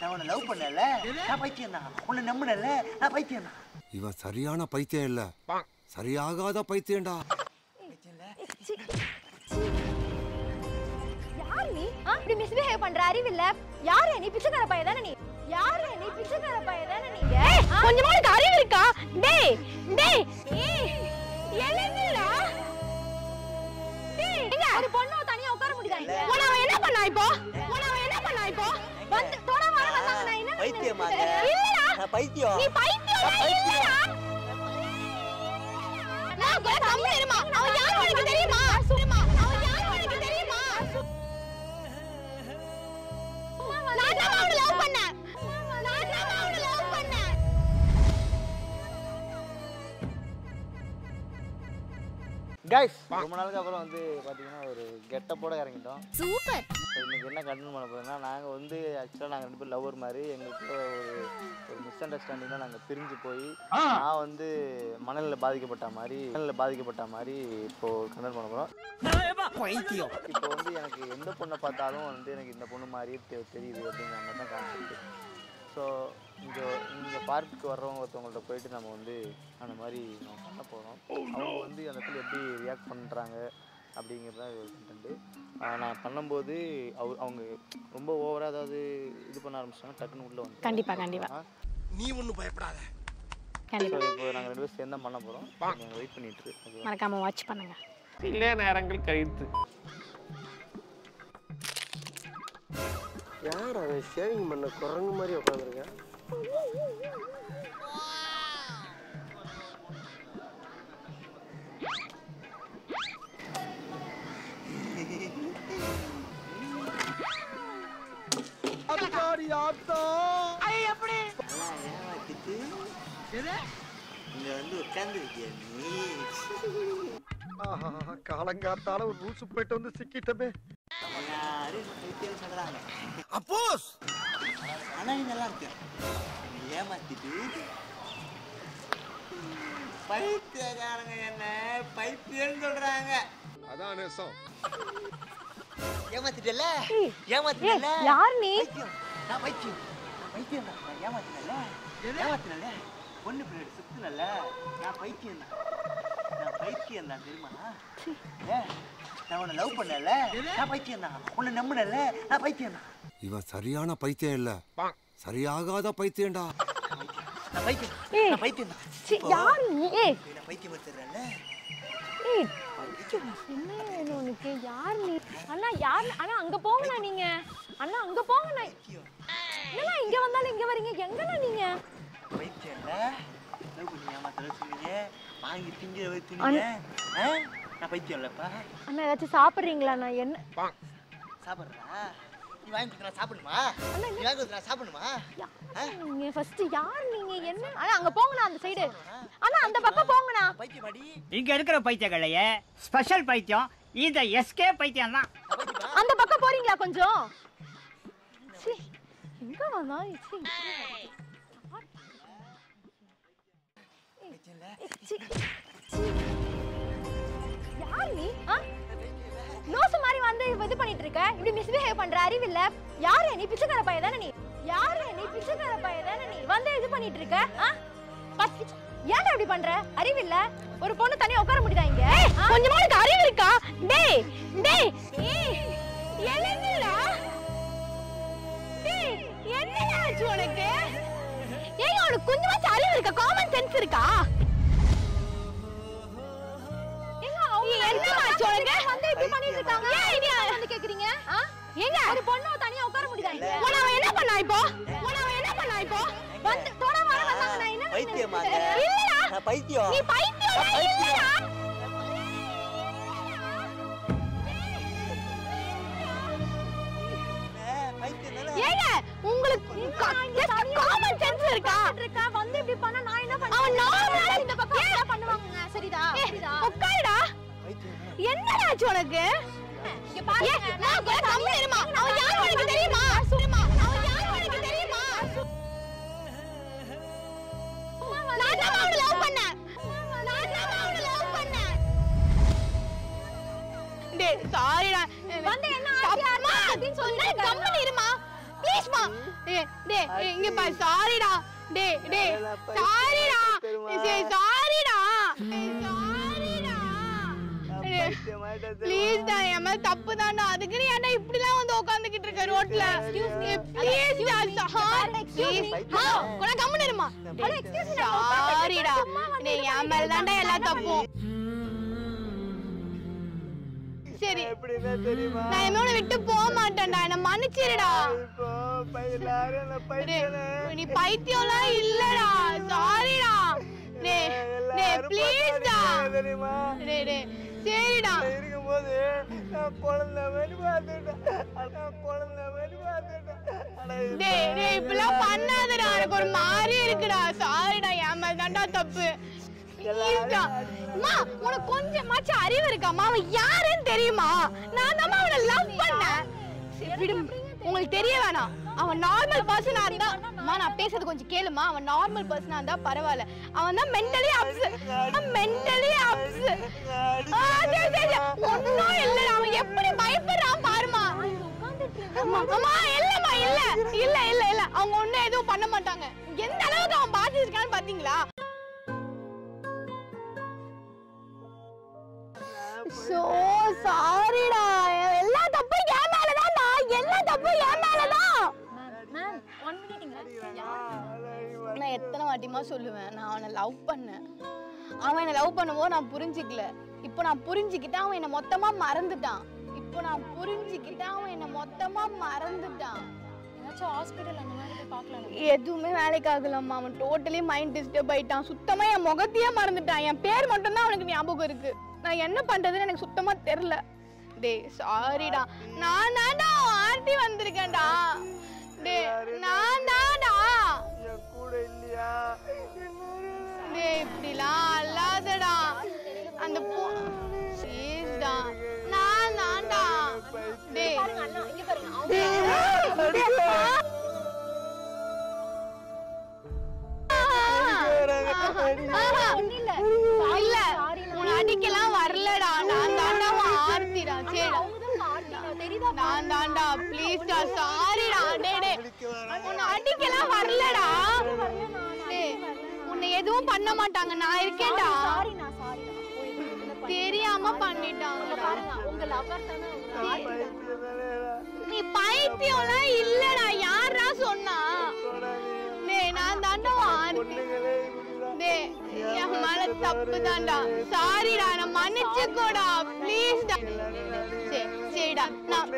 நான் உன்னை லவ் பண்ணல நான் பைத்தியம் தான் உன்னை நம்பினல நான் பைத்தியம் தான் இவன் சரியான பைத்தியம் இல்ல. சரியாகாத பைத்தியம்டா. யார் நீ? ஆ, இப்படி மிஸ்பிஹேவ் பண்ற அறிவில்ல. யாரு நீ பிச்சைக்கார பைய தானே நீ? யாரு நீ பிச்சைக்கார பைய தானே நீங்க கொஞ்சமா உனக்கு அறிவு இருக்கா? டேய் டேய் ஏய் இப்போ? உன அவன் என்ன பண்ணா இப்போ? வந்து தொட வர வந்தாங்க நான் என்ன பைத்தியமாங்க இல்லடா. நான் பைத்தியம். நீ பைத்தியம். இல்லடா. நான் கூட கம்மி இருமா? அவன் யாரு உனக்கு தெரியுமா? சும்மா கைஸ் ரொம்ப நாளுக்கு அப்புறம் வந்து பார்த்தீங்கன்னா ஒரு கெட்டப்போட இறங்கிட்டோம். சூப்பர். இன்னைக்கு என்ன கண்டினியூ பண்ண போறோம்னா நாங்கள் வந்து ஆக்சுவலாக நாங்கள் ரெண்டு பேரும் லவ்வர் மாதிரி எங்களுக்கு ஒரு ஒரு மிஸ் அண்டர்ஸ்டாண்டிங்காக நாங்கள் பிரிஞ்சு போய் நான் வந்து மணலில் பாதிக்கப்பட்ட மாதிரி மணலில் பாதிக்கப்பட்ட மாதிரி இப்போ கண்டென்ட் பண்ண போகிறோம் இப்போ வந்து எனக்கு எந்த பொண்ணை பார்த்தாலும் வந்து எனக்கு இந்த பொண்ணு மாதிரியே தெரியுது அப்படிங்கிற மாதிரி தான் கான்செப்ட் ஸோ இங்கே இந்த பார்க்குக்கு வர்றவங்க ஒருத்தவங்கள்ட்ட போயிட்டு நம்ம வந்து அந்த மாதிரி நம்ம பண்ண போகிறோம் அவங்க வந்து அந்த இடத்துல எப்படி ரியாக்ட் பண்ணுறாங்க அப்படிங்கிறது தான் ஒரு கண்டென்ட்டு நான் பண்ணும்போது அவர் அவங்க ரொம்ப ஓவராக ஏதாவது இது பண்ண ஆரம்பிச்சிட்டாங்க டக்குன்னு உள்ளே வந்து கண்டிப்பா, கண்டிப்பா. நீ ஒன்றும் பயப்படாத. கண்டிப்பா. ஸோ இப்போ நாங்கள் ரெண்டு பேரும் சேர்ந்து தான் பண்ண போகிறோம் நீங்கள் வெயிட் பண்ணிட்டு இருக்கு மறக்காம வாட்ச் பண்ணுங்க. சில நேரங்கள் கழித்து. யார் அவன் ஷேவிங் பண்ண குரங்கு மாதிரி உட்காந்துருக்கேன் காலங்காத்தால ஒரு ரூசு போயிட்டு வந்து சிக்கிட்டமே. பைத்தியம் சொல்றாங்க அப்போஸ்! ஆனா நீ நல்லா இருக்க. ஏமாத்திட்டு. பைத்தியக்காரங்க என்ன? பைத்தியம் சொல்றாங்க. அதான் நேசம். ஏமாத்திட்டல ஏமாத்திட்டல யார் நீ? நான் பைத்தியம். பைத்தியம் ஏமாத்தினல ஏமாத்தினல பொண்ணு பின்னாடி சுத்தினல நான் பைத்தியம் தான். நான் பைத்தியம் தான் தெரியுமா? ஏ நான் உன்னை லவ் பண்ணல. நான் பைத்தியம் தான். உன்னை நம்பினல நான் பைத்தியம் தான். இவன் சரியான பைத்தியம் இல்ல. சரியாகாத பைத்தியம்டா. நான் பைத்தியம். ஏய். நான் பைத்தியம் தான். சி, யார் நீ? நான் பைத்தியம் ஏய் என்ன வேணும் உனக்கு? யார் நீ? அண்ணா யார்? அண்ணா அங்க போங்கண்ணா நீங்க. அண்ணா அங்க போங்கண்ணா. என்னண்ணா இங்க வந்தாலும் இங்க வரீங்க? எங்கண்ணா நீங்க? ஏமாத்தல சொன்னீங்க வாங்கி திங்கிற வைத்துனீங்க நான் பைத்தியம் இல்லப்பா அண்ணா ஏதாச்சும் சாப்பிடுறீங்களா நான் என்ன? சாப்பிட்றா? நீ வாங்கி கொடுத்தா நான் சாப்பிடணுமா? நீ வாங்கி கொடுத்தா நான் சாப்பிடணுமா? நீங்க ஃபர்ஸ்ட் யார் நீங்க? என்ன? அண்ணா அங்க போங்கண்ணா அந்த சைடு அண்ணா அந்த பக்கம் போங்கண்ணா. பைத்தியம் பாடி இங்க இருக்கிற பைத்தியங்களையே ஸ்பெஷல் பைத்தியம் இந்த எஸ்கே பைத்தியம் தான். அந்த பக்கம் போறீங்களா கொஞ்சம்? சீ, எங்க வந்தா சீ, சீ, சீ. யார் ஆ? லூசு மாதிரி வந்து இது பண்ணிட்டு இருக்க? இப்படி மிஸ்பிஹேவ் பண்ற அறிவில்ல? யாரு நீ பிச்சைக்கார பைய தானே நீ? யாரு நீ பிச்சைக்கார பைய தானே நீ? வந்து இது பண்ணிட்டு இருக்க ஏன்டா இப்படி பண்ற? அறிவில்ல? ஒரு பொண்ணு தனியா உட்கார முடியுதா இங்க? கொஞ்சமா உனக்கு அறிவு இருக்கா? டேய் டேய். எழுந்துடா டேய் என்னடா ஆச்சு உனக்கு? ஏய் உனக்கு கொஞ்சமாச்சும் அறிவு இருக்கா? காமன் சென்ஸ் இருக்கா? உனக்கு வந்து இப்படி பண்ணிட்டு இருக்காங்க ஏன் நீ வந்து கேக்குறீங்க? ஏங்க? ஒரு பொண்ணு தனியா உட்கார முடியுதா. உன அவன் என்ன பண்ணா இப்போ? உன அவன் என்ன பண்ணா இப்போ? வந்து தொட வர வந்தாங்க. நான் என்ன பைத்தியமாங்க. இல்லடா. நான் பைத்தியம். நீ பைத்தியம். இல்லடா. பைத்தியம் ஏங்க உங்களுக்கு காமன் சென்ஸ் இருக்கா? இருக்கா வந்து இப்படி பண்ணா நான் என்ன பண்ண அவன் நார்மலா பண்ணேன். டேய் சாரிடா வந்து என்ன ஆச்சு? அப்படின்னு சொன்னா கம்மன் இருமா. ப்ளீஸ்மா டேய் டேய் இங்க பாரு சாரிடா டேய் டேய் சாரிடா டேய் சாரிடா டேய் சாரிடா ப்ளீஸ் டா என் மேல தப்பு தான்டா அதுக்கு நீ ஏன்டா இப்படிலாம் வந்து உட்கார்ந்துகிட்டு இருக்க ரோட்ல? ப்ளீஸ் டா. மா கம்மன் இருமா. சாரிடா டேய் என் மேல தான்டா எல்லா தப்பும். சரி. நான் என்னோட விட்டு போக மாட்டேன்டா. என்ன மன்னிச்சிருடா. என்ன நீ பைத்தியம்லாம் இல்லடா. சாரிடா டா. தெரியுமா? டேய் டேய். சரிடா. இருக்கும்போது நான் குழந்தை மாதிரி பார்த்துட்டேன் நான் குழந்தை மாதிரி பார்த்துட்டேன் ஆனா இது டேய் டேய் இப்படிலாம் பண்ணாதடா. எனக்கு ஒரு மாதிரி இருக்குடா. சாரிடா என் மேல தான்டா தப்பு. அம்மா உனக்கு கொஞ்சமாச்சும் அறிவு இருக்காம்மா அவன் யாருன்னு தெரியுமா? நான் தான் அவனை லவ் பண்ணேன். உங்களுக்கு தெரிய வேணாம். அவன் நார்மல் பர்சனா இருந்தா அம்மா நான் பேசுறது கொஞ்சம் கேளுமா அவன் நார்மல் பர்சனா இருந்தா பரவாயில்ல. அவன் தான் மென்டலி அப்ஸ் சோ சாரிடா எல்லா தப்பும் என் மேலதான்டா எல்லா தப்பும் என் மேலதான். நான் எத்தனை வாட்டிமா சொல்லுவேன்? நான் அவனை லவ் பண்ணேன். அவன் என்ன லவ் பண்ணும்போது நான் புரிஞ்சுக்கல. இப்போ நான் புரிஞ்சுக்கிட்டேன் அவன் என்ன மொத்தமா மறந்துட்டான். இப்போ நான் புரிஞ்சுக்கிட்டேன் அவன் என்ன மொத்தமா மறந்துட்டான். எதுவுமே வேலைக்கு ஆகலம்மா. அவன் டோட்டலி மைண்ட் டிஸ்டர்ப் ஆயிட்டான். சுத்தமா என் முகத்தையே மறந்துட்டான். என் பேர் மட்டும்தான் அவனுக்கு ஞாபகம் இருக்கு. நான் என்ன பண்றதுன்னு எனக்கு சுத்தமா தெரியல. டே சாரிடா நான் தான்டா ஆர்த்தி வந்திருக்கேன்டா. டே நான் தான்டா. என் கூட இல்லையா டே இப்படிலாம் அல்லாதடா. அந்த பூ சீஸ்டா நான் தான்டா. டேய். இங்க பாருங்க அவங்க இல்ல இல்ல உன்னை அடிக்கலாம் வரலடா நான் தாண்டா ஆர்த்திடா சரிடா நான் தாண்டா ப்ளீஸ்டா சாரிடா டேய் டேய் உன்னை அடிக்கலாம் வரலடா. உன்னை எதுவும் பண்ண மாட்டாங்க. நான் இருக்கேன்டா. சாரி நான் சாரி தெரியாம பண்ணிட்டாங்க. பாருங்க உங்க லவர் தானே நீ பைத்தியம்லாம் இல்லடா. யாரா சொன்னா? டேய் நான் தாண்டா ஆர்த்தி டேய் என் மேல தப்பு தான்டா சாரிடா நான் மன்னிச்சுக்கோடா. ப்ளீஸ்டா சரி. சரிடா நான்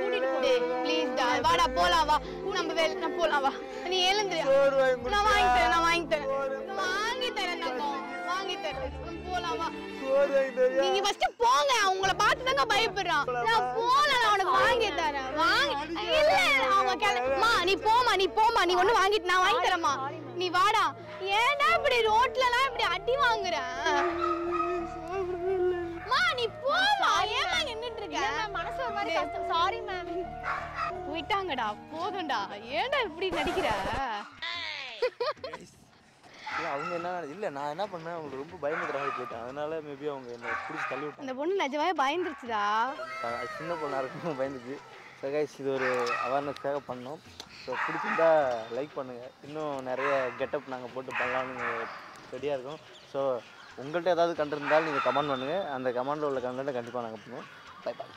டேய் ப்ளீஸ்டா வாடா போலாம் வா. நம்ம வெளில நான் போலாம் வா. நீ எழுந்துரு. நான் வாங்கி தரேன் நான் வாங்கி தரேன். நான் வாங்கி தரேன் வாங்கி தரேன். போலாம் வா. நீங்க ஃபர்ஸ்ட் போங்க. உங்களை பார்த்து தாங்க பயப்படுறான். நான் போல நான் உனக்கு வாங்கி தரேன். வாங்கி இல்ல அவன் கிளம்பா நீ போமா நீ போமா நீ ஒண்ணு வாங்கிட்டு நான் வாங்கி தரேம்மா. நீ வாடா. ஏன்டா இப்படி ரோட்லலாம் இப்படி அடி வாங்குற? மாதிரி கஷ்டம் சாரி மேம் போயிட்டாங்கடா போதும்டா. ஏன்டா இப்படி நடிக்கிற? இல்ல, அவங்க என்ன இல்ல நான் என்ன பண்ணேன் அவங்களுக்கு ரொம்ப பயந்துக்கிற மாதிரி போயிட்டேன் அதனால மேபி அவங்க என்ன பிடிச்சி தள்ளி விட்டாங்க அந்த பொண்ணு நிஜமாவே பயந்துருச்சுடா. சின்ன பொண்ணாக இருக்கும் பயந்துச்சு. ஸோ கைஸ் இது ஒரு அவேர்னஸ்க்காக பண்ணோம். ஸோ பிடிச்சிருந்தா லைக் பண்ணுங்கள் இன்னும் நிறைய கெட்டப் நாங்கள் போட்டு பண்ணலாம்னு ரெடியாக இருக்கோம். ஸோ உங்கள்கிட்ட ஏதாவது கண்டிருந்தாலும் நீங்கள் கமெண்ட் பண்ணுங்கள் அந்த கமெண்டில் உள்ள கண்டென்ட்டை கண்டிப்பாக நாங்கள் பண்ணுவோம். Bye bye